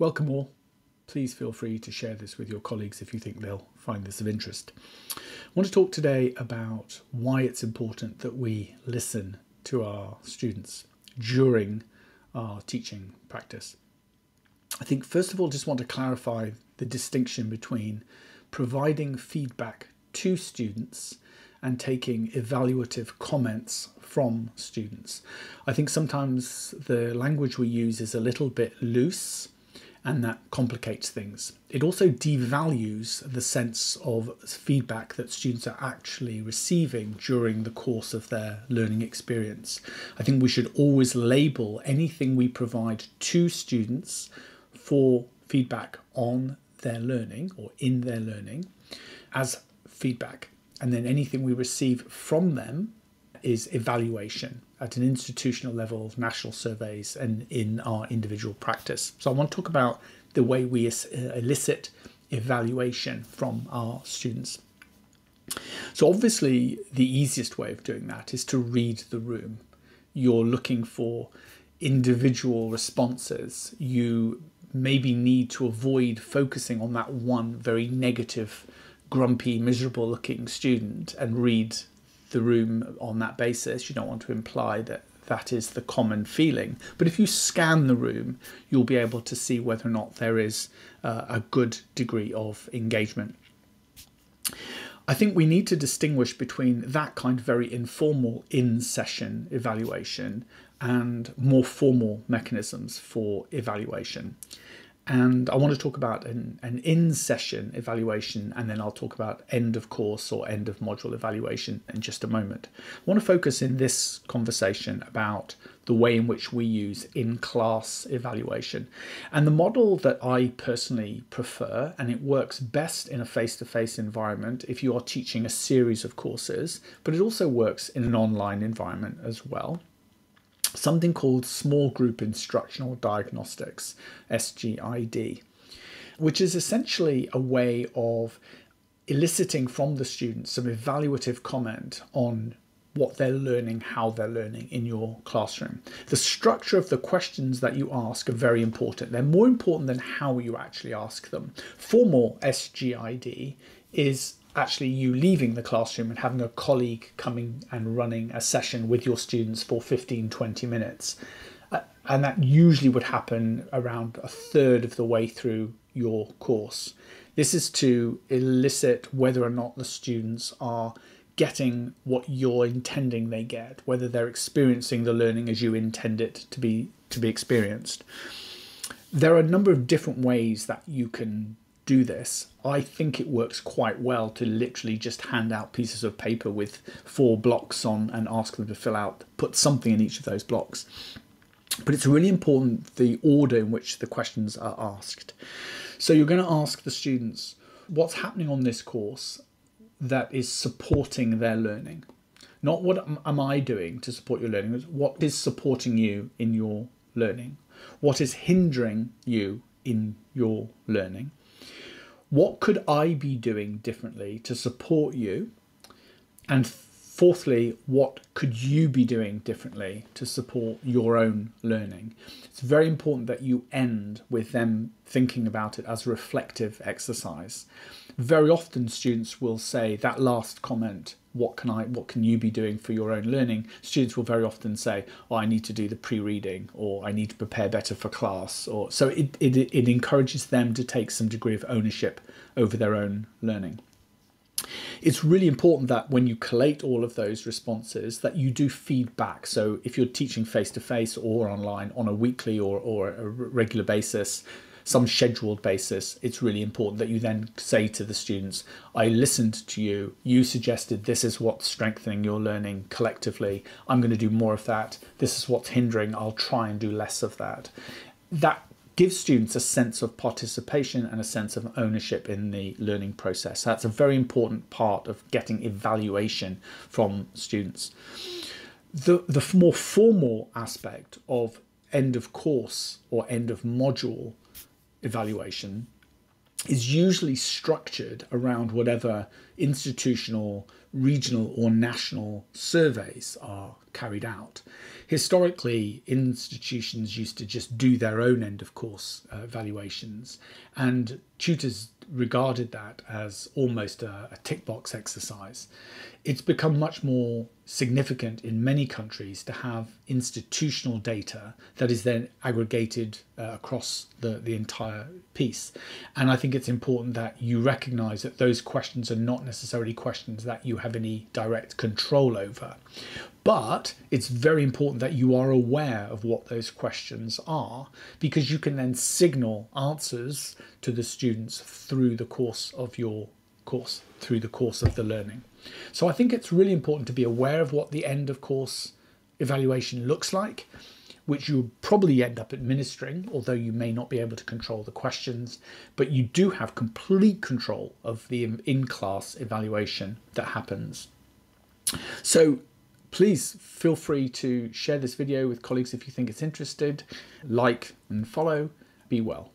Welcome all. Please feel free to share this with your colleagues if you think they'll find this of interest. I want to talk today about why it's important that we listen to our students during our teaching practice. I think, first of all, just want to clarify the distinction between providing feedback to students and taking evaluative comments from students. I think sometimes the language we use is a little bit loose and that complicates things. It also devalues the sense of feedback that students are actually receiving during the course of their learning experience. I think we should always label anything we provide to students for feedback on their learning or in their learning as feedback. And then anything we receive from them is evaluation at an institutional level, of national surveys, and in our individual practice. So I want to talk about the way we uh, elicit evaluation from our students. So obviously the easiest way of doing that is to read the room. You're looking for individual responses. You maybe need to avoid focusing on that one very negative, grumpy, miserable looking student and read the room on that basis. You don't want to imply that that is the common feeling. But if you scan the room, you'll be able to see whether or not there is uh, a good degree of engagement. I think we need to distinguish between that kind of very informal in session evaluation and more formal mechanisms for evaluation. And I want to talk about an, an in session evaluation, and then I'll talk about end of course or end of module evaluation in just a moment. I want to focus in this conversation about the way in which we use in class evaluation. And the model that I personally prefer, and it works best in a face to face environment if you are teaching a series of courses, but it also works in an online environment as well something called Small Group Instructional Diagnostics, SGID, which is essentially a way of eliciting from the students some evaluative comment on what they're learning, how they're learning in your classroom. The structure of the questions that you ask are very important. They're more important than how you actually ask them. Formal SGID is actually you leaving the classroom and having a colleague coming and running a session with your students for 15 20 minutes. Uh, and that usually would happen around a third of the way through your course. This is to elicit whether or not the students are getting what you're intending they get whether they're experiencing the learning as you intend it to be to be experienced. There are a number of different ways that you can do this, I think it works quite well to literally just hand out pieces of paper with four blocks on and ask them to fill out, put something in each of those blocks. But it's really important the order in which the questions are asked. So you're going to ask the students what's happening on this course that is supporting their learning. Not what am I doing to support your learning, what is supporting you in your learning? What is hindering you in your learning? What could I be doing differently to support you? And fourthly, what could you be doing differently to support your own learning? It's very important that you end with them thinking about it as a reflective exercise. Very often students will say that last comment, what can I what can you be doing for your own learning? Students will very often say, oh, I need to do the pre-reading or I need to prepare better for class or so it, it, it encourages them to take some degree of ownership over their own learning it's really important that when you collate all of those responses that you do feedback so if you're teaching face to face or online on a weekly or, or a regular basis some scheduled basis it's really important that you then say to the students i listened to you. You suggested this is what's strengthening your learning collectively. I'm going to do more of that. This is what's hindering. I'll try and do less of that. That gives students a sense of participation and a sense of ownership in the learning process. That's a very important part of getting evaluation from students. The, the more formal aspect of end of course or end of module evaluation is usually structured around whatever institutional, regional, or national surveys are carried out. Historically, institutions used to just do their own end of course uh, evaluations, and tutors regarded that as almost a, a tick box exercise. It's become much more significant in many countries to have institutional data that is then aggregated uh, across the, the entire piece. And I think it's important that you recognize that those questions are not necessarily questions that you have any direct control over. But it's very important that you are aware of what those questions are because you can then signal answers to the students through the course of your course, through the course of the learning. So I think it's really important to be aware of what the end of course evaluation looks like, which you'll probably end up administering, although you may not be able to control the questions, but you do have complete control of the in class evaluation that happens. So please feel free to share this video with colleagues if you think it's interested, like and follow. Be well.